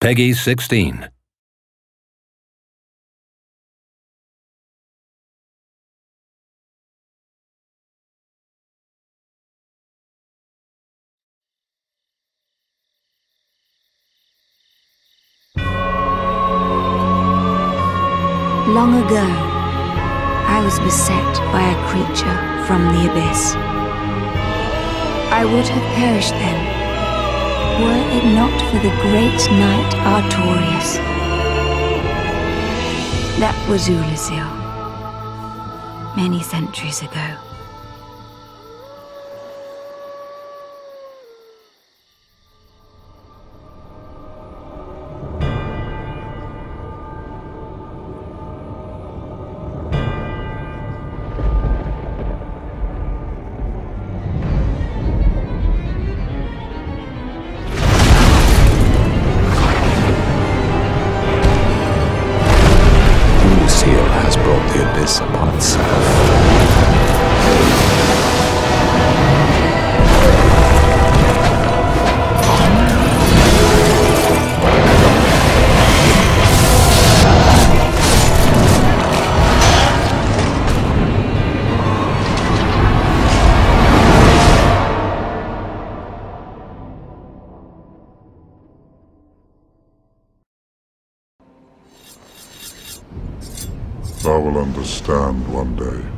Peggy 16. Long ago, I was beset by a creature from the abyss. I would have perished then, were it not for the great knight Artorius. That was Oolacile, many centuries ago. The upon itself. Thou will understand one day.